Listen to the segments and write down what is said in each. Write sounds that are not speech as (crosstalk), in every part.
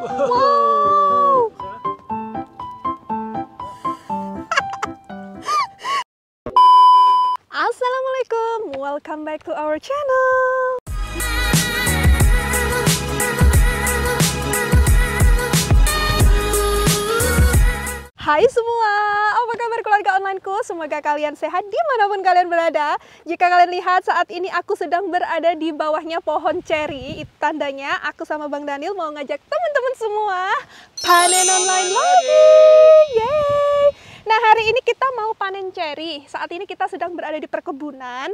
Wow. (laughs) Assalamualaikum, welcome back to our channel. Hai semua, onlineku? Semoga kalian sehat di mana pun kalian berada. Jika kalian lihat saat ini aku sedang berada di bawahnya pohon ceri, itu tandanya aku sama Bang Daniel mau ngajak teman-teman semua panen online lagi. Yeay! Nah hari ini kita mau panen ceri. Saat ini kita sedang berada di perkebunan,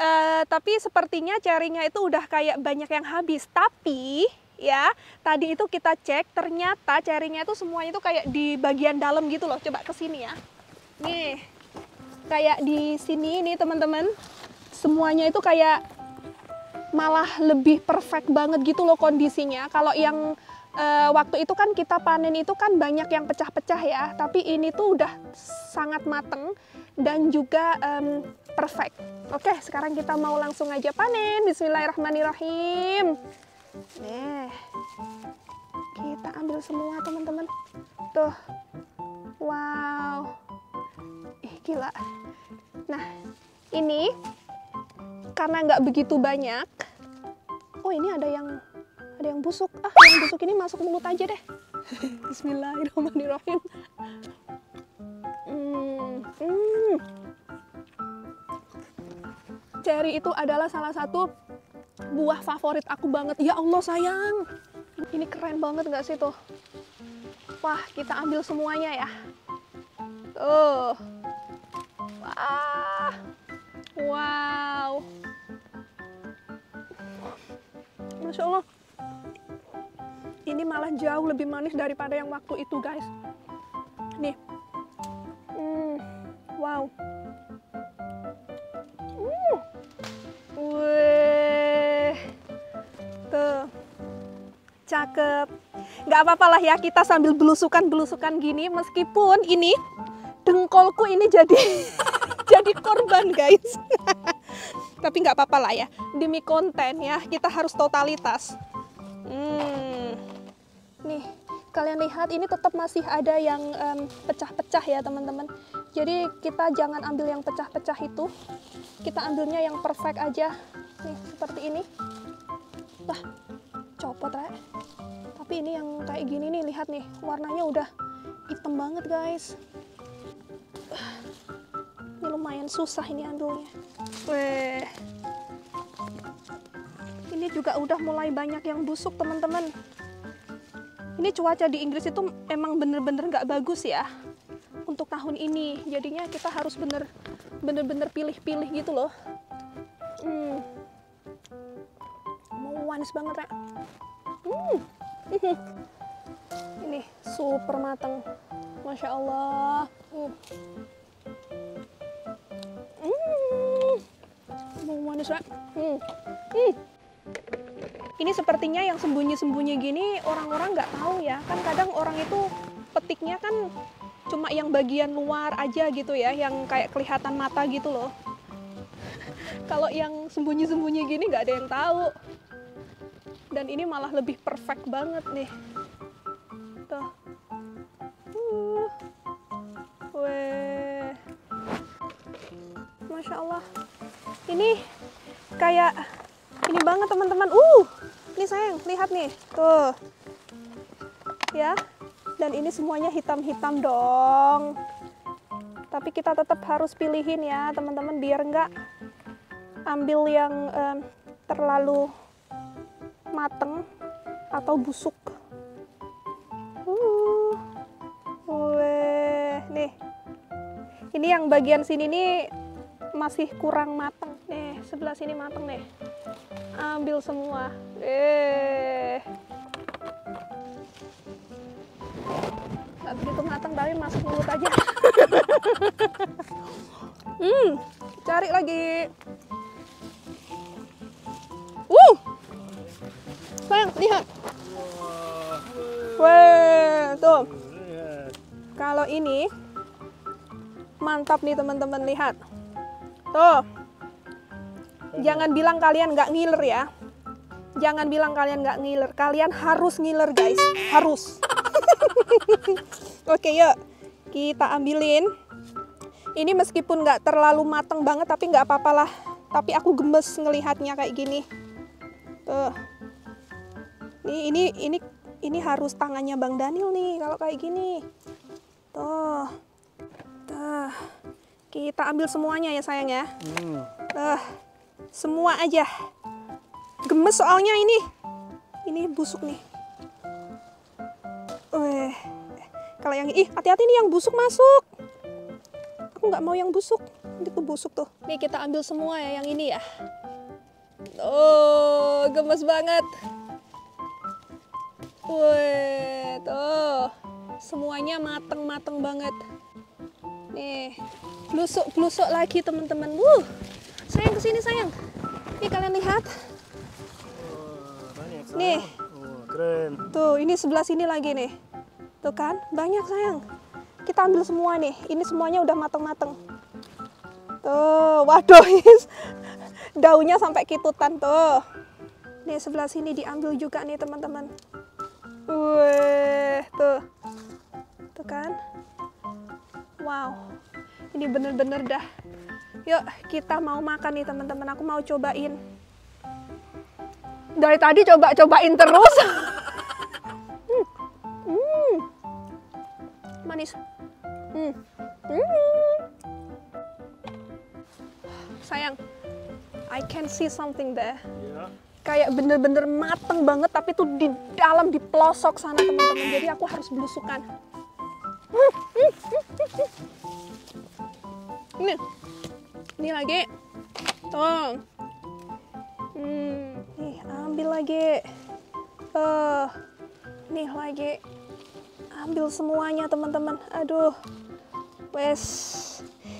Eh, tapi sepertinya cerinya itu udah kayak banyak yang habis. Tapi ya tadi itu kita cek ternyata cerinya itu semuanya itu kayak di bagian dalam gitu loh coba ke sini ya nih kayak di sini nih teman-teman. Semuanya itu kayak malah lebih perfect banget gitu loh kondisinya. Kalau yang eh, waktu itu kan kita panen itu kan banyak yang pecah-pecah ya. Tapi ini tuh udah sangat mateng dan juga em, perfect. Oke sekarang kita mau langsung aja panen. Bismillahirrahmanirrahim. Nih, kita ambil semua teman-teman. Tuh, wow, ih gila. Nah, ini karena nggak begitu banyak. Oh ini ada yang ada yang busuk. Ah, yang busuk ini masuk mulut aja deh. (laughs) Bismillahirrahmanirrahim. Hmm, hmm. Cherry itu adalah salah satu buah favorit aku banget. Ya Allah sayang, ini keren banget nggak sih tuh? Wah, kita ambil semuanya ya. Tuh. Wah. Wow. Masya Allah. Ini malah jauh lebih manis daripada yang waktu itu guys. Nih. Hmm. Wow. Hmm. Cakep. Nggak apa-apa lah ya kita sambil belusukan-belusukan gini meskipun ini dengkolku ini jadi (laughs) jadi korban guys. (laughs) Tapi nggak apa-apa lah ya. Demi konten ya kita harus totalitas. Hmm. Nih, kalian lihat ini tetap masih ada yang pecah-pecah ya teman-teman. Jadi kita jangan ambil yang pecah-pecah itu. Kita ambilnya yang perfect aja. Nih, seperti ini. Wah, copot rek. Tapi ini yang kayak gini nih, lihat nih. Warnanya udah hitam banget guys. Lumayan susah ini ambilnya. Weh. Ini juga udah mulai banyak yang busuk teman-teman. Ini cuaca di Inggris itu emang bener-bener nggak bagus ya untuk tahun ini. Jadinya kita harus bener bener-bener pilih-pilih gitu loh. Hmm. Mau manis banget ya. Hmm. (laughs) Ini super matang. Masya Allah. Hmm. Manis ya. Hmm. Hmm. Ini sepertinya yang sembunyi-sembunyi gini orang-orang nggak tahu ya. Kan kadang orang itu petiknya kan cuma yang bagian luar aja gitu ya, yang kayak kelihatan mata gitu loh. (laughs) Kalau yang sembunyi-sembunyi gini nggak ada yang tahu. Dan ini malah lebih perfect banget nih. Ini kayak ini banget teman-teman. Uh, ini sayang, lihat nih, tuh, ya. Dan ini semuanya hitam-hitam dong. Tapi kita tetap harus pilihin ya teman-teman biar nggak ambil yang em, terlalu mateng atau busuk. Uh, weh, nih. Ini yang bagian sini nih masih kurang mateng. Sebelah sini mateng nih ambil semua. Eh. Gak begitu matang tapi masuk mulut aja. (laughs) hmm, cari lagi. Uh. Sayang, lihat. Weh, tuh. Kalau ini mantap nih teman-teman lihat. Tuh. Jangan bilang kalian nggak ngiler ya. Jangan bilang kalian nggak ngiler. Kalian harus ngiler guys. Harus. (laughs) Oke yuk. Kita ambilin. Ini meskipun nggak terlalu mateng banget tapi nggak apa-apa lah. Tapi aku gemes ngelihatnya kayak gini. Tuh. Ini ini ini ini harus tangannya Bang Daniel nih kalau kayak gini. Tuh. Tuh. Kita ambil semuanya ya sayang ya. Hmm. Tuh. Semua aja. Gemes soalnya ini. Ini busuk nih. Weh. Kalau yang ih hati-hati nih yang busuk masuk. Aku nggak mau yang busuk. Ini tuh busuk tuh. Nih kita ambil semua ya yang ini ya. Oh, gemes banget. Wih, tuh. Semuanya mateng-mateng banget. Nih, blusuk-blusuk lagi teman-teman. Wuh, sayang ke sini sayang. Nih kalian lihat. Banyak Nih. keren. Tuh, ini sebelah sini lagi nih. Tuh kan, banyak sayang. Kita ambil semua nih. Ini semuanya udah mateng-mateng. Tuh, waduh, (laughs) daunnya sampai kitutan tuh. Nih sebelah sini diambil juga nih teman-teman. Wih, tuh. Tuh kan. Wow. Ini bener-bener dah. Yuk, kita mau makan nih teman-teman. Aku mau cobain. Dari tadi coba-cobain terus. (laughs) Hmm. Hmm. Manis. Hmm. Hmm. Sayang, I can see something there. Ya. Kayak bener-bener mateng banget, tapi tuh di dalam di pelosok sana teman-teman. Jadi aku harus belusukan. Hmm. Hmm. Ini, ini lagi. Tuh. Hmm, nih ambil lagi. Eh, nih lagi. Ambil semuanya teman-teman. Aduh, wes.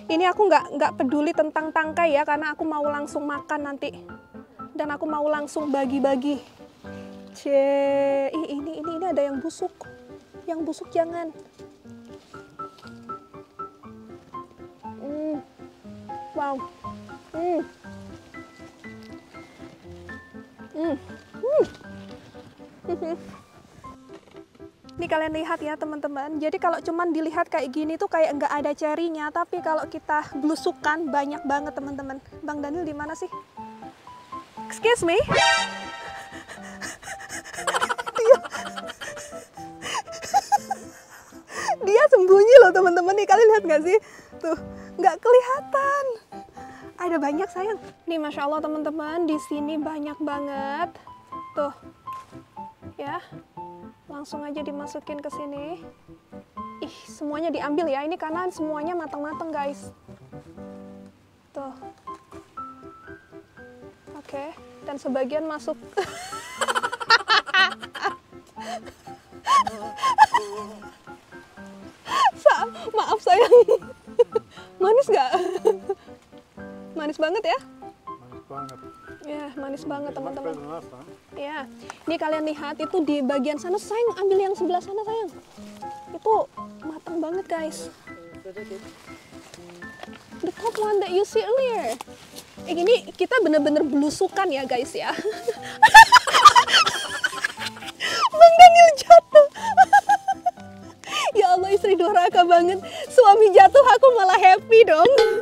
Ini aku nggak nggak peduli tentang tangkai ya, karena aku mau langsung makan nanti. Dan aku mau langsung bagi-bagi. Ih, ini ini ini ada yang busuk. Yang busuk jangan. Wow. Hmm. Hmm. Ini kalian lihat ya teman-teman. Jadi kalau cuman dilihat kayak gini tuh kayak nggak ada cerinya, tapi kalau kita belusukan banyak banget teman-teman. Bang Daniel di mana sih? Excuse me. dia, (laughs) (laughs) dia sembunyi loh teman-teman nih. Kalian lihat nggak sih? Tuh, nggak kelihatan. Ada banyak sayang. Nih masya Allah teman-teman di sini banyak banget. Tuh, ya langsung aja dimasukin ke sini. Ih, semuanya diambil ya. Ini karena semuanya matang-matang, guys. Tuh. Oke, dan sebagian masuk. (laughs) Maaf sayang. (laughs) Manis nggak? (laughs) Manis banget ya? Manis banget. Ya, manis banget teman-teman. Ya, ini kalian lihat itu di bagian sana sayang ambil yang sebelah sana sayang. Itu matang banget guys. The top one that you see earlier. Eh, ini kita bener-bener belusukan ya guys ya. (laughs) Bang Daniel jatuh. (laughs) ya Allah istri durhaka banget. Suami jatuh aku malah happy dong. (laughs)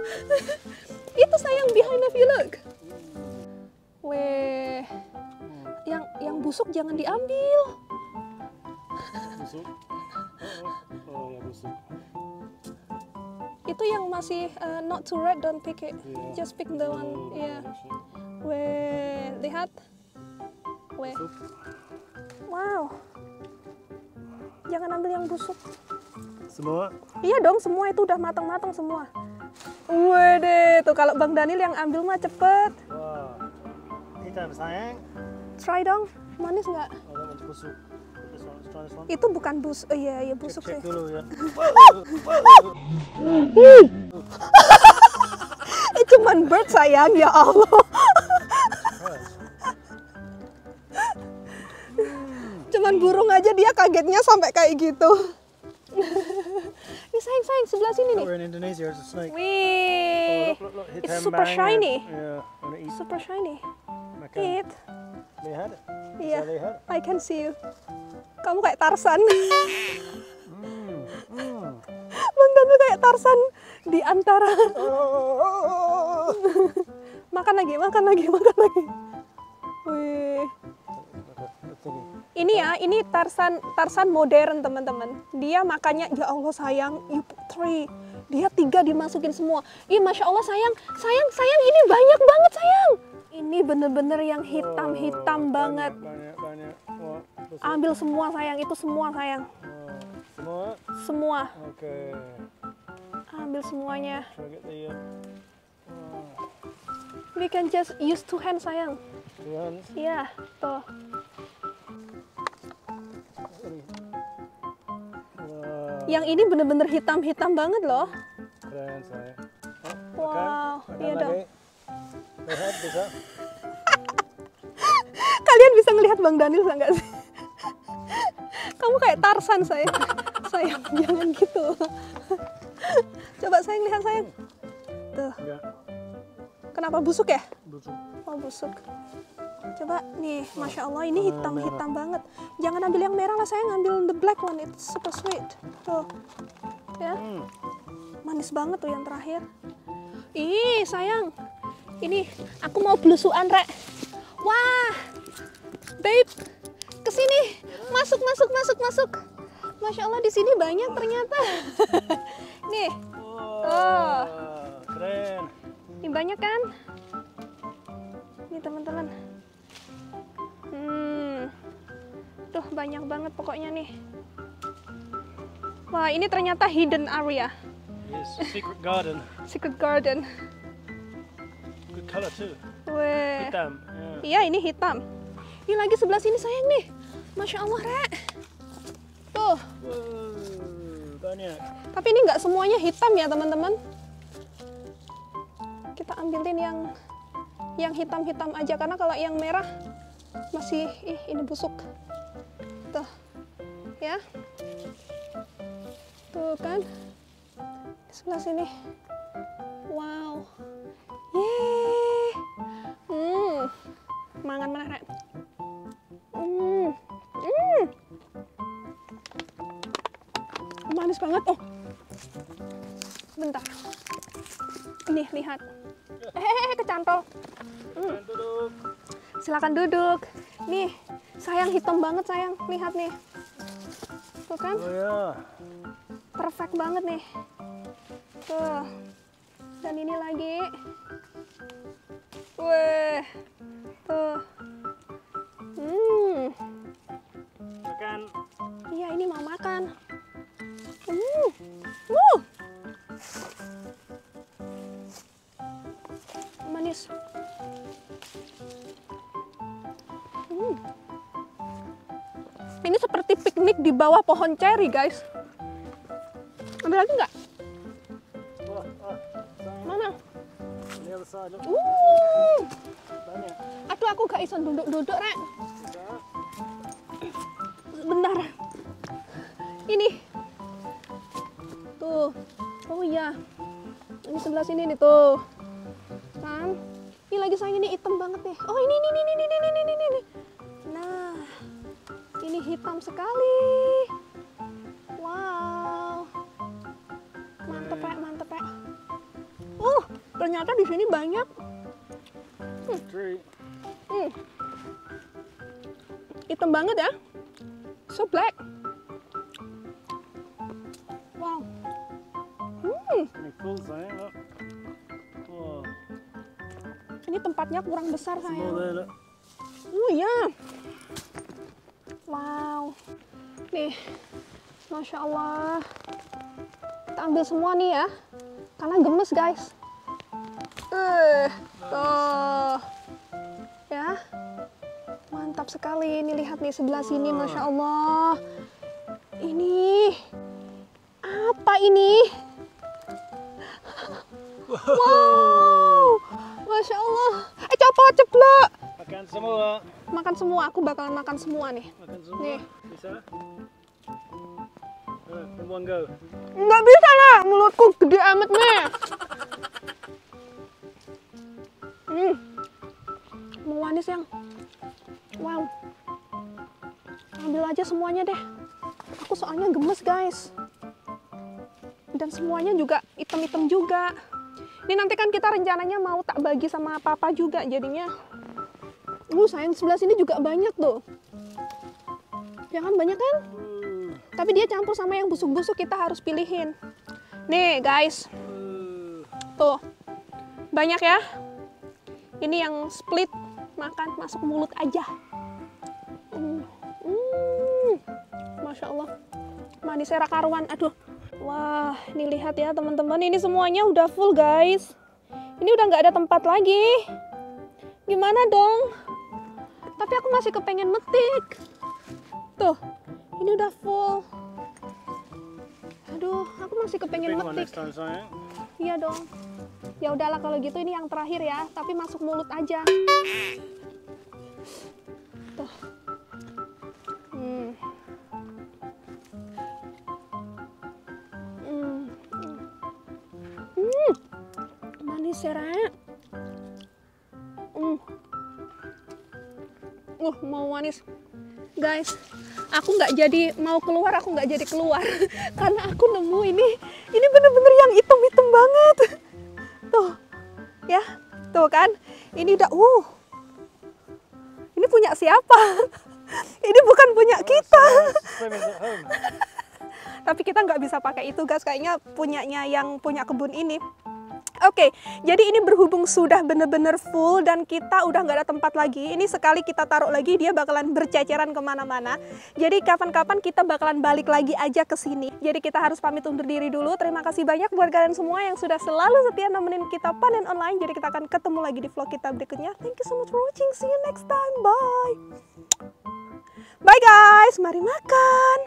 sayang behind of you look. Weh, yang yang busuk jangan diambil. Busuk. Oh, oh, ya busuk. Itu yang masih uh, not too red, don't pick it. Iya. Just pick the one, Oh, yeah. busuk. Weh, lihat. Weh, wow. Jangan ambil yang busuk. Semua. Iya dong, semua itu udah matang-matang semua. Wede, tuh kalau Bang Daniel yang ambil mah cepet. Wah. Hitam sayang. Try dong, manis nggak? Oh, busuk. Itu bukan bus, oh, iya iya Cek, busuk cek sih. dulu ya. (laughs) Eh cuman bird sayang ya Allah. (laughs) cuman burung aja dia kagetnya sampai kayak gitu. Sayang sayang sebelah sini nih. We're in Indonesia, there's a snake. Oh, Wih, look, look, look. Hit it's super shiny. Yeah, eat Super shiny. makan. Eat. Lihat. Iya. Bisa lihat. I can see you. Kamu kayak Tarsan. Hmm. Bang Daniel kayak Tarsan di antara Oh. (laughs) makan lagi, makan lagi, makan lagi. Wih. Ini. Ini ya, ini Tarsan Tarsan modern teman-teman. Dia makannya ya Allah sayang, you put three. Dia tiga dimasukin semua. Ih masya Allah sayang, sayang sayang ini banyak banget sayang. Ini bener-bener yang hitam-hitam Oh, banget. Banyak, banyak. Wah. Ambil semua sayang, itu semua sayang. Oh, semua. Semua, Okay. ambil semuanya. We can just use two hands sayang. two hands. Iya, tuh. Yang ini bener-bener hitam-hitam banget loh. keren saya. Oh, Wow, makan. iya dong. Lihat bisa. (laughs) Kalian bisa ngelihat Bang Daniel nggak sih? (laughs) Kamu kayak Tarsan saya. (laughs) sayang, jangan gitu. Coba sayang lihat sayang. Tuh, Ya, kenapa busuk ya? Busuk. Oh busuk. Coba nih, masya Allah ini Ah, hitam-hitam banget. Jangan ambil yang merah lah, saya ngambil the black one. It's super sweet. Tuh, ya Hmm. manis banget tuh yang terakhir. Ih sayang, ini aku mau belusuan rek. Wah, babe, ke sini, masuk masuk masuk masuk. Masya Allah di sini banyak ternyata. (laughs) nih, Wah, keren. ini banyak kan? Nih teman-teman. Hmm, tuh banyak banget pokoknya nih. Wah ini ternyata hidden area, Yes, secret garden. (laughs) secret garden. Good color too. Weh. Hitam. Yeah. Iya ini hitam. Ini lagi sebelah sini sayang nih. Masya Allah rek. Tuh. Wow, banyak. Tapi ini nggak semuanya hitam ya teman-teman. Kita ambilin yang yang hitam-hitam aja karena kalau yang merah masih ih ini busuk. Tuh. Ya. Tuh kan. Di sebelah sini. Wow. Yeay. Hmm. Mangan mana rek? Hmm. Hmm. Manis banget. Oh. Bentar. Nih, lihat. Eh, kecantol. Silakan duduk. Nih, sayang hitam banget sayang. Lihat nih. Tuh kan, Oh ya. perfect banget nih. Tuh. Dan ini lagi. Weh. bawah pohon ceri, guys. Ada lagi nggak? Mana? Uh. Aduh, aku gak ison duduk-duduk, Rek. Bentar. Ini. Tuh. Oh iya. Ini sebelah sini nih tuh. Kan? Ini lagi sayang ini hitam banget nih. Oh, ini ini ini ini ini ini ini. Nah, ini hitam sekali. Ternyata di sini banyak. Three. Hmm. Hitam banget ya. So black. Wow. Hmm, Ini tempatnya kurang besar look. Oh iya. Wow. Nih, masya Allah. Kita ambil semua nih ya, karena gemes guys. Eh, tuh, ya. Mantap sekali. Ini lihat nih sebelah sini, masya Allah. Ini apa ini? Wow, masya Allah. Eh copot ceplok. Makan semua. Makan semua, aku bakalan makan semua nih. Makan semua. Nih. Bisa? Uh, one go. Nggak bisa lah, mulutku gede amat nih. Hmm. Mau manis yang? Wow. Ambil aja semuanya deh. Aku soalnya gemes, guys. Dan semuanya juga item-item juga. Ini nanti kan kita rencananya mau tak bagi sama papa juga jadinya. Uh, sayang sebelah sini juga banyak tuh. Ya kan banyak kan? Tapi dia campur sama yang busuk-busuk kita harus pilihin. Nih, guys. uh. Tuh. Banyak ya. Ini yang split makan masuk mulut aja. Hmm. Hmm. Masya Allah. Manis era karuan. Aduh. Wah, ini lihat ya teman-teman. Ini semuanya udah full guys. Ini udah nggak ada tempat lagi. Gimana dong? Tapi aku masih kepengen metik. Tuh, ini udah full. Aduh, aku masih kepengen metik. Iya dong. Ya udahlah kalau gitu ini yang terakhir ya, tapi masuk mulut aja. Tuh. Hmm. Hmm. Hmm. Manis ya, Ra. Hmm. Uh, mau manis. Guys, aku nggak jadi mau keluar, aku nggak jadi keluar (laughs) karena aku nemu ini, ini bener-bener yang hitam-hitam banget. Ya, tuh kan, ini udah, uh, ini punya siapa? (laughs) ini bukan punya kita. Tapi kita nggak bisa pakai itu, guys. Kayaknya punyanya yang punya kebun ini. Oke, jadi ini berhubung sudah bener-bener full dan kita udah nggak ada tempat lagi. Ini sekali kita taruh lagi dia bakalan berceceran ke mana-mana. Jadi kapan-kapan kita bakalan balik lagi aja ke sini. Jadi kita harus pamit undur diri dulu. Terima kasih banyak buat kalian semua yang sudah selalu setia nemenin kita panen online. Jadi kita akan ketemu lagi di vlog kita berikutnya. Thank you so much for watching. See you next time. Bye. Bye guys. Mari makan.